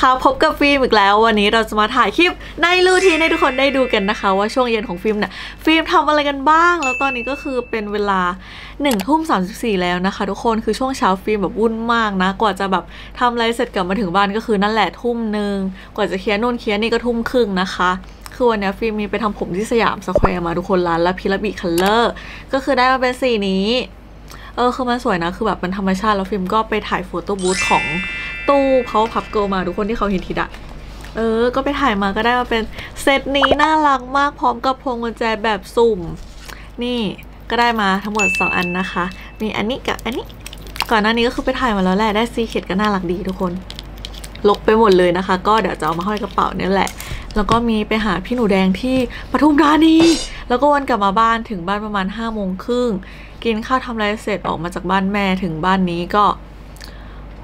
คะทุกคนวันนี้นะคะพบกับฟิล์มอีกแล้ว วันนี้เราจะมาถ่ายคลิป night routine ให้ทุกคนได้ดูกันนะคะ ว่าช่วงเย็นของฟิล์มเนี่ยฟิล์มทำอะไรกันบ้าง แล้วตอนนี้ก็คือเป็นเวลา1นึ่ทุ่มสาแล้วนะคะ ทุกคนคือช่วงเช้าฟิล์มแบบวุ่นมากนะ กว่าจะแบบทำอะไรเสร็จกลับมาถึงบ้านก็คือนั่นแหละทุ่มหนึ่งกว่าจะเคลียร์นู่นเคลียร์นี่ก็ทุ่มครึ่งนะคะคือวันนี้ฟิล์มมีไปทำผมที่สยามสแควร์มาทุกคนร้านละพิลบิคัลเลอร์ก็คือได้มาเป็นสีนี้เออคือมันสวยนะคือแบบเป็นธรรมชาติแล้วฟิล์มก็ไปถ่าย photo booth ของ ตู้เพาพับเกิลมาทุกคนที่เขาเห็นทีดะเออ ก็ไปถ่ายมาก็ได้มาเป็นเซตนี้น่ารักมากพร้อมกับพวงกุญแจแบบสุ่ม นี่ก็ได้มาทั้งหมด 2 อันนะคะ มีอันนี้กับอันนี้ ก่อนหน้านี้ก็คือไปถ่ายมาแล้วแหละ ได้ซีเค็ดก็น่ารักดีทุกคน ลกไปหมดเลยนะคะ ก็เดี๋ยวจะเอามาห้อยกระเป๋านี่แหละ แล้วก็มีไปหาพี่หนูแดงที่ปทุมธานี แล้วก็วันกลับมาบ้านถึงบ้านประมาณ5้าโมงครึ่ง กินข้าวทำอะไรเสร็จออกมาจากบ้านแม่ถึงบ้านนี้ก็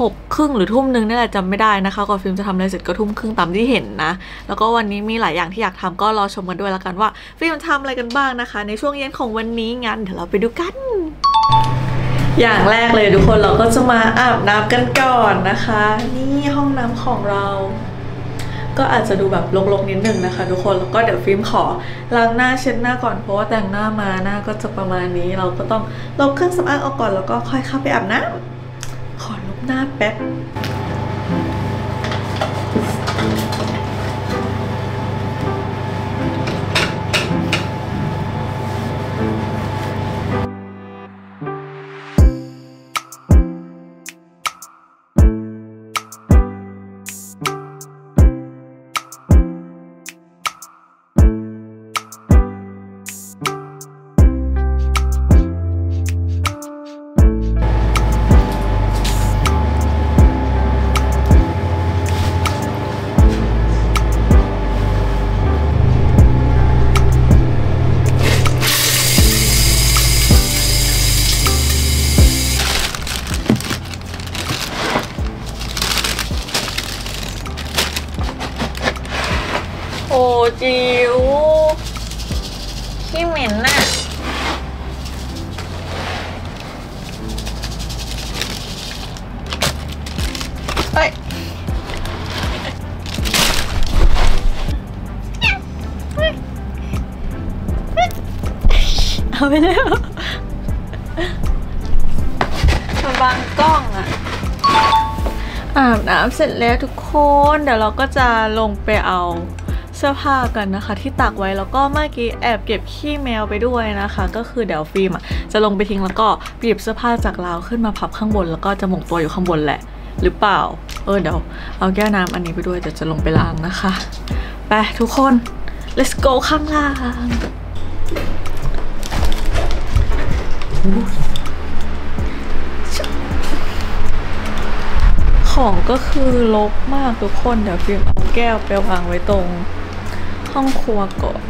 หกครึ่งหรือทุ่มนึงนี่แหละจำไม่ได้นะคะก่อนฟิล์มจะทำอะไรเสร็จก็ทุ่มครึ่งตามที่เห็นนะ แล้วก็วันนี้มีหลายอย่างที่อยากทำก็รอชมกันด้วยล้วกันว่า ฟิล์มทำอะไรกันบ้างนะคะ ในช่วงเย็นของวันนี้งั้นเดี๋ยวเราไปดูกัน อย่างแรกเลยทุกคนเราก็จะมาอาบน้ำกันก่อนนะคะ นี่ห้องน้ำของเรา ก็อาจจะดูแบบรกๆนิดนึงนะคะ ทุกคนแล้วก็เดี๋ยวฟิล์มขอล้างหน้าเช็ดหน้าก่อนเพราะว่าแต่งหน้ามาหน้าก็จะประมาณนี้ เราก็ต้องลบเครื่องสำอางออกก่อนแล้วก็ค่อยเข้าไปอาบน้ำ หน้าแป๊บ ไปแล้วมันบังกล้องอะอาบน้ำเสร็จแล้วทุกคน เดี๋ยวเราก็จะลงไปเอาเสื้อผ้ากันนะคะ ที่ตากไว้แล้วก็เมื่อกี้แอบเก็บขี้แมวไปด้วยนะคะ ก็คือเดี๋ยวฟิล์มจะลงไปทิ้งแล้วก็หยิบเสื้อผ้าจากราวขึ้นมาพับข้างบน แล้วก็จะหมกตัวอยู่ข้างบนแหละ หรือเปล่า เออเดี๋ยวเอาแก้วน้ำอันนี้ไปด้วยเดี๋ยวจะลงไปล้างนะคะไปทุกคน let's go ข้างล่าง ของก็คือลกมากทุกคนเดี๋ยวฟิล์มเอาแก้วไปวางไว้ตรง ห้องครัวก่อน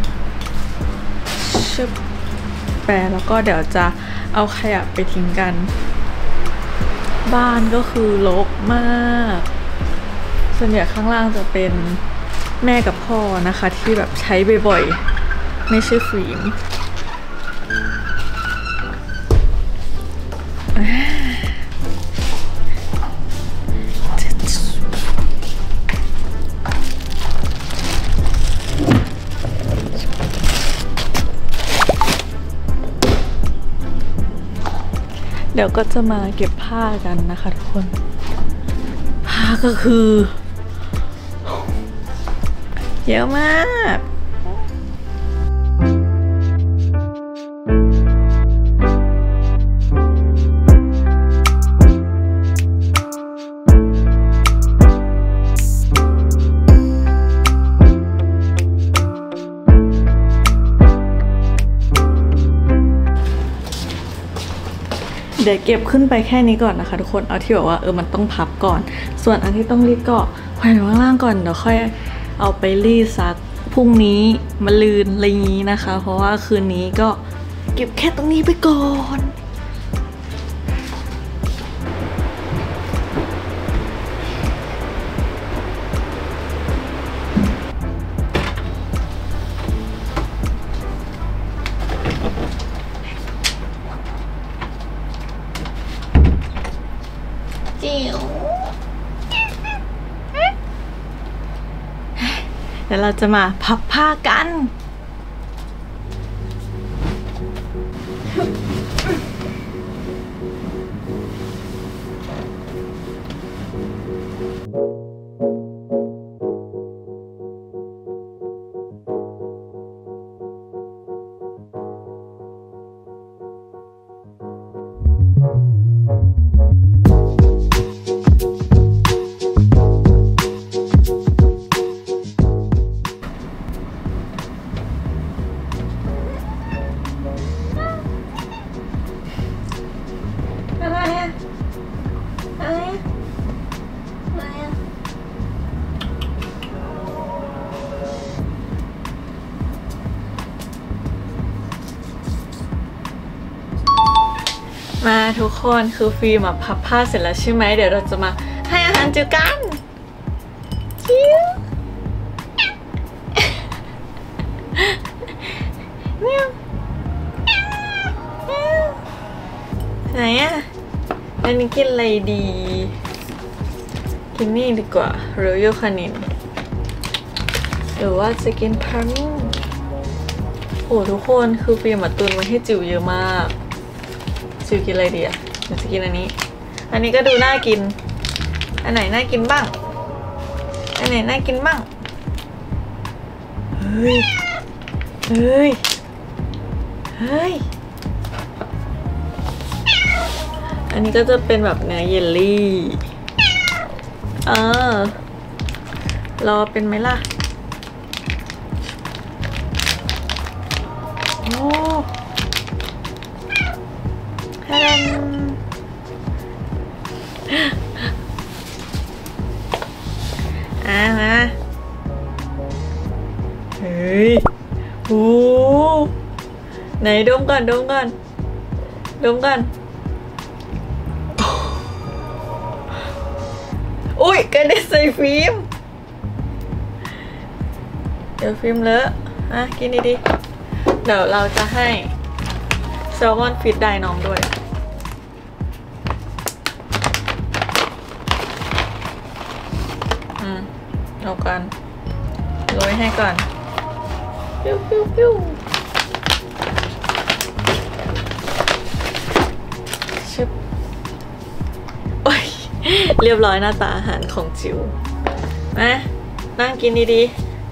ชึบแปรแล้วก็เดี๋ยวจะเอาขยะไปทิ้งกัน บ้านก็คือลกมาก ส่วนใหญ่ข้างล่างจะเป็นแม่กับพ่อนะคะ ที่แบบใช้บ่อยๆไม่ใช่ฟิล์ม เดี๋ยวก็จะมาเก็บผ้ากันนะคะทุกคน ผ้าก็คือ เยอะมาก เดี๋ยวเก็บขึ้นไปแค่นี้ก่อนนะคะ ทุกคนเอาที่แบบว่าเออมันต้องพับก่อน ส่วนอันที่ต้องรีดก็แขวนไว้ข้างล่างก่อนเดี๋ยวค่อยเอาไปรีดซักพรุ่งนี้มาลืนอะไรอย่างนี้นะคะ เพราะว่าคืนนี้ก็เก็บแค่ตรงนี้ไปก่อน จิ๋วเดี๋ยวเราจะมาพับผ้ากัน มาทุกคนคือฟิล์มพับผ้าเสร็จแล้วใช่ไหมเดี๋ยวเราจะมาให้อาหารจิวกันจิวเมียวเมียวไหนอะอันนี้กินอะไรดี กินนี่ดีกว่า Royal Canin หรือว่าจะกินพาร์มิโอ้ทุกคนคือฟิล์มตุนไว้ให้จิ๋วเยอะมาก จิ๋วกินอะไรดีอะเดี๋ยวจะกินอันนี้ อันนี้ก็ดูน่ากิน อันไหนน่ากินบ้าง อันไหนน่ากินบ้าง เฮ้ย เฮ้ย เฮ้ย อันนี้ก็จะเป็นแบบเนื้อเยลลี่ เออ รอเป็นไหมล่ะ โอ้ ฮาดันอะมาเฮ้ยโอ้ไหนดมก่อนดมก่อนดมก่อนอุ้ยกระเด็นใส่ฟิล์มเดี๋ยวฟิล์มเลอะอะกินดีๆเดี๋ยวเราจะให้แซลมอนฟิตได้น้องด้วย อืมเอากันโรยให้ก่อนปิ้วปิ้วปิ้วชึบโอ้ยเรียบร้อยหน้าตาอาหารของจิ๋วมานั่งกินดี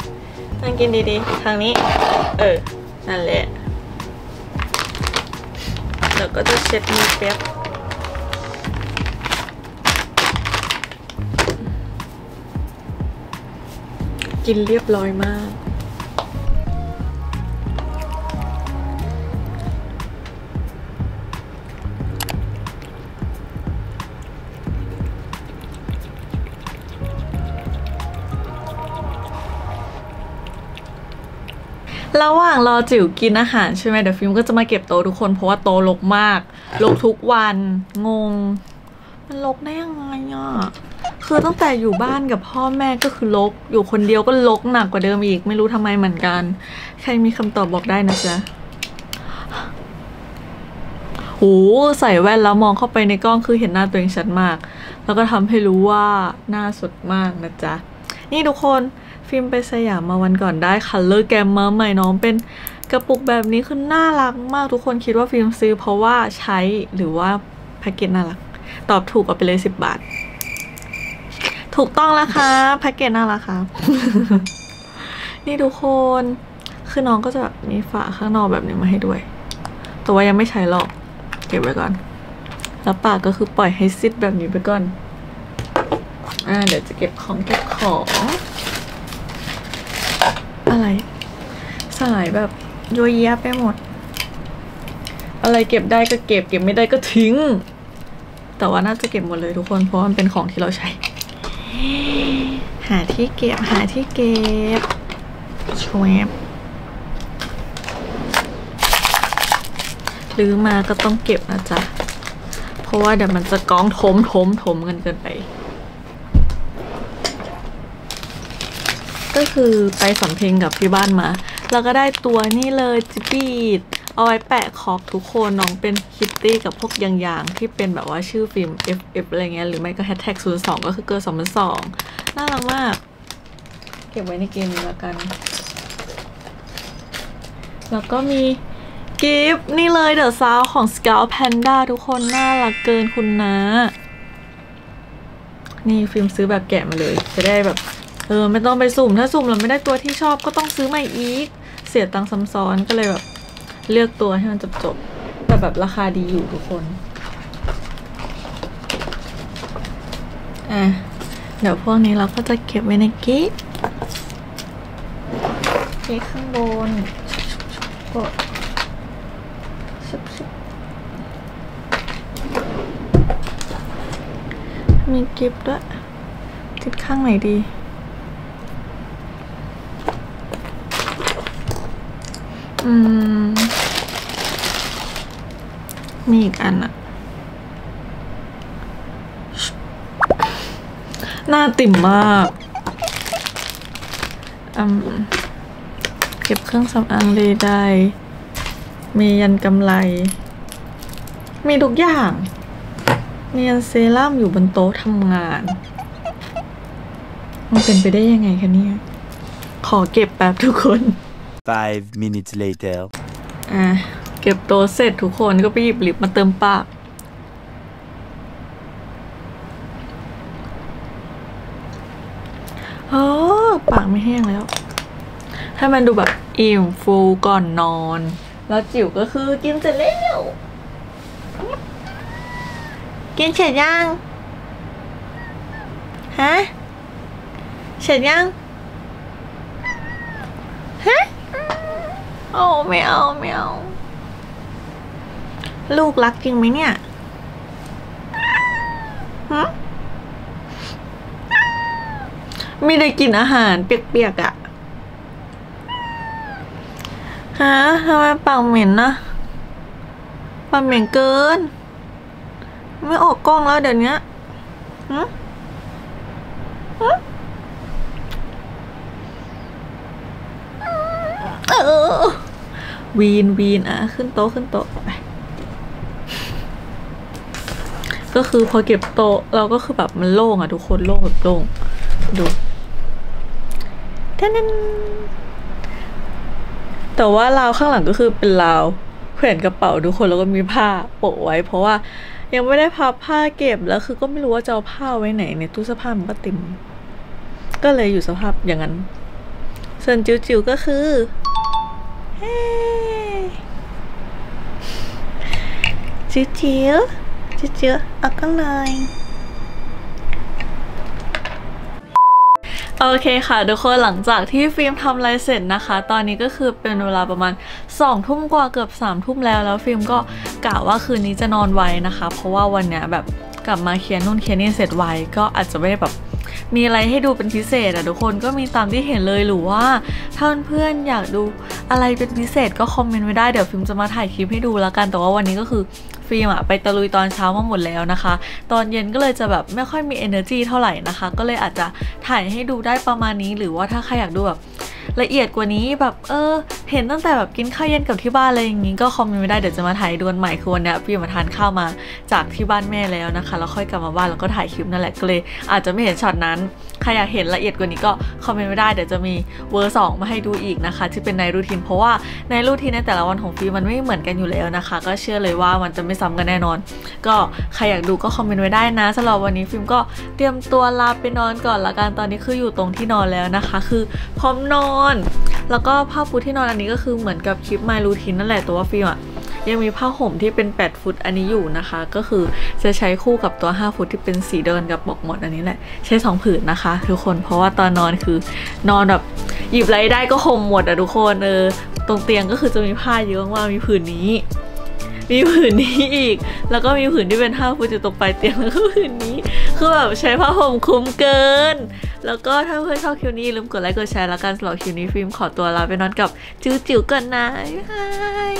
ๆ นั่งกินดีๆ ทางนี้ เออ นั่นแหละเดี๋ยวก็จะเช็ดมือแป๊บ กินเรียบร้อยมาก ระหว่างรอจิ๋วกินอาหารใช่ไหมเดี๋ยวฟิล์มก็จะมาเก็บโต๊ะทุกคนเพราะว่าโต๊ะรกมากรกทุกวันงง มันรกได้ยังไงอะ คือตั้งแต่อยู่บ้านกับพ่อแม่ก็คือรกอยู่คนเดียวก็รกหนักกว่าเดิมอีก ไม่รู้ทำไมเหมือนกัน ใครมีคำตอบบอกได้นะจ๊ะโหใส่แว่นแล้วมองเข้าไปในกล้องคือเห็นหน้าตัวเองชัดมาก แล้วก็ทำให้รู้ว่าหน้าสดมากนะจ๊ะ นี่ทุกคนฟิล์มไปสยามมาวันก่อนได้ colorgram มาใหม่น้องเป็นกระปุกแบบนี้คือน่ารักมากทุกคนคิดว่าฟิล์มซื้อเพราะว่าใช้หรือว่าแพ็กเกจน่ารัก ตอบถูกเอาไปเลยสิบบาท ถูกต้องแล้วค่ะแพ็กเกจน่ารักค่ะนี่ทุกคน คือน้องก็จะแบบมีฝาข้างนอกแบบนี้มาให้ด้วย แต่ว่ายังไม่ใช้หรอก เก็บไว้ก่อน แล้วปากก็คือปล่อยให้ซีดแบบนี้ไปก่อน อ่า เดี๋ยวจะเก็บของเก็บของ อะไร สายแบบโยเยะไปหมด อะไรเก็บได้ก็เก็บ เก็บไม่ได้ก็ทิ้ง แต่ว่าน่าจะเก็บหมดเลยทุกคน เพราะมันเป็นของที่เราใช้ หาที่เก็บหาที่เก็บชวบหรือมาก็ต้องเก็บนะจ๊ะ เพราะว่าเดี๋ยวมันจะกองทมทมทมกันเกินไป ก็คือไปสำเพ็งกับที่บ้านมาแล้วก็ได้ตัวนี่เลย Jibbitz เอาไว้แปะคอกทุกคนน้องเป็นคิตตี้กับพวกยางๆ ที่เป็นแบบว่าชื่อฟิล์ม FF อะไรเงี้ยหรือไม่ก็แฮชแท็ก02ก็คือ girl สองพันสองน่ารักมาก เก็บไว้ในเกมนี้แล้วกัน แล้วก็มีกิฟต์นี่เลยเดอะซาวของ Scout Panda ทุกคน น่ารักเกินคุณนะ นี่ฟิล์มซื้อแบบแกะมาเลย จะได้แบบ เออ ไม่ต้องไปสุ่ม ถ้าสุ่มแล้วไม่ได้ตัวที่ชอบก็ต้องซื้อใหม่อีก เสียตังค์ซ้ำซ้อนก็เลยแบบ เลือกตัวให้มันจบจบๆแต่แบบราคาดีอยู่ทุกคน อะ เดี๋ยวพวกนี้เราก็จะเก็บไว้ในกิ๊กกิ๊กข้างบนกดชุบมีกิฟต์ด้วย ติดข้างไหนดี อืม มีอีกอันอะหน้าติ่มมากอืมเก็บเครื่องสำอางเลยได้ มียันกำไร มีทุกอย่าง มียันเซรั่มอยู่บนโต๊ะทำงาน มันเป็นไปได้ยังไงคะเนี่ย ขอเก็บแป๊บทุกคน Five minutes later. อะ เก็บโต๊ะเสร็จทุกคนก็ไปหยิบลิปมาเติมปาก เออปากไม่แห้งแล้ว ให้มันดูแบบอิ่มฟูก่อนนอน แล้วจิ๋วก็คือกินเสร็จแล้ว กินเสร็จยัง ฮะ เสร็จยัง ฮะ โอ้ไม่เอาไม่เอา ลูกรักจริงไหมเนี่ยฮะไม่ได้กินอาหารเปียกๆอะ่ะฮะทำไมปากเหม็นนะปากเหม็นเกิน ไม่ออกกล้องแล้วเดี๋ยวนี้ฮะฮะเออวีนวีนอะ ขึ้นโต๊ะขึ้นโต๊ะไป ก็คือพอเก็บโต๊ะเราก็คือแบบมันโล่งอะทุกคนโล่งแบบโล่งดูท่านั้นแต่ว่าราวข้างหลังก็คือเป็นราวแขวนกระเป๋าทุกคนแล้วก็มีผ้าโปะไว้ เพราะว่ายังไม่ได้พับผ้าเก็บแล้วคือก็ไม่รู้ว่าจะเอาผ้าไว้ไหนในตู้เสื้อผ้ามันก็เต็ม ก็เลยอยู่สภาพอย่างนั้น ส่วนจิ๋วๆก็คือเฮ้จิ๋ว วจิ๋วจิ๋วเอากันหน่อยโอเคค่ะทุกคนหลังจากที่ฟิล์มทำอะไรเสร็จนะคะ ตอนนี้ก็คือเป็นเวลาประมาณ2ทุ่มกว่าเกือบ3ทุ่มแล้วแล้วฟิล์มก็กะว่าคืนนี้จะนอนไวนะคะ เพราะว่าวันเนี้ยแบบกลับมาเขียนนู่นเขียนนี่เสร็จไวก็อาจจะไม่ได้แบบมีอะไรให้ดูเป็นพิเศษอะทุกคนก็มีตามที่เห็นเลยหรือว่าถ้าเพื่อนๆอยากดูอะไรเป็นพิเศษก็คอมเมนต์ไว้ได้เดี๋ยวฟิล์มจะมาถ่ายคลิปให้ดูแล้วกันแต่ว่าวันนี้ก็คือ ฟิล์มอะไปตะลุยตอนเช้ามาหมดแล้วนะคะ ตอนเย็นก็เลยจะแบบไม่ค่อยมี energy เท่าไหร่นะคะ ก็เลยอาจจะถ่ายให้ดูได้ประมาณนี้ หรือว่าถ้าใครอยากดูแบบละเอียดกว่านี้แบบเออ เห็นตั้งแต่แบบกินข้าวเย็นกับที่บ้านอะไรอย่างงี้ก็คอมเมนต์ไว้ได้เดี๋ยวจะมาถ่ายดวนใหม่คือวันนี้พี่มาทานข้าวมาจากที่บ้านแม่แล้วนะคะ แล้วค่อยกลับมาบ้านแล้วก็ถ่ายคลิปนั่นแหละก็เลยอาจจะไม่เห็นช็อตนั้นใครอยากเห็นละเอียดกว่านี้ก็คอมเมนต์ไว้ได้เดี๋ยวจะมี ver สองมาให้ดูอีกนะคะ ที่เป็น night routine เพราะว่า night routine ในแต่ละวันของฟิล์มมันไม่เหมือนกันอยู่แล้วนะคะ ก็เชื่อเลยว่ามันจะไม่ซ้ำกันแน่นอน ก็ใครอยากดูก็คอมเมนต์ไว้ได้นะสำหรับวันนี้ฟิล์มก็เตรียมตัวลาไปนอนก่อนละกันตอนนี้คืออยู่ตรงที่นอนแล้วนะคะ คือพร้อมนอน แล้วก็ผ้าปูที่นอนอันนี้ก็คือเหมือนกับคลิป My Routine นั่นแหละแต่ว่าฟิล์มอะ ยังมีผ้าห่มที่เป็น 8 ฟุตอันนี้อยู่นะคะ ก็คือจะใช้คู่กับตัว 5 ฟุตที่เป็นสีเดินกับปกหมดอันนี้แหละ ใช้ 2 ผืนนะคะ ทุกคนเพราะว่าตอนนอนคือนอนแบบหยิบอะไรได้ก็ห่มหมดอะทุกคนเออตรงเตียงก็คือจะมีผ้าเยอะมากมีผืนนี้ มีผืนนี้อีก แล้วก็มีผืนที่เป็น5ฟุตอยู่ตรงปลายเตียงแล้วก็ผืนนี้ คือแบบใช้ผ้าห่มคุ้มเกิน แล้วก็ถ้าเพื่อนชอบคลิปนี้ลืมกดไลค์กดแชร์แล้วกันสำหรับคลิปนี้ฟิล์มขอตัวลาไปนอนกับจิ๋วๆก่อนนะบ๊ายบาย